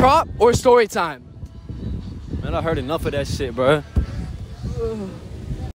Prop or story time? Man, I heard enough of that shit, bro.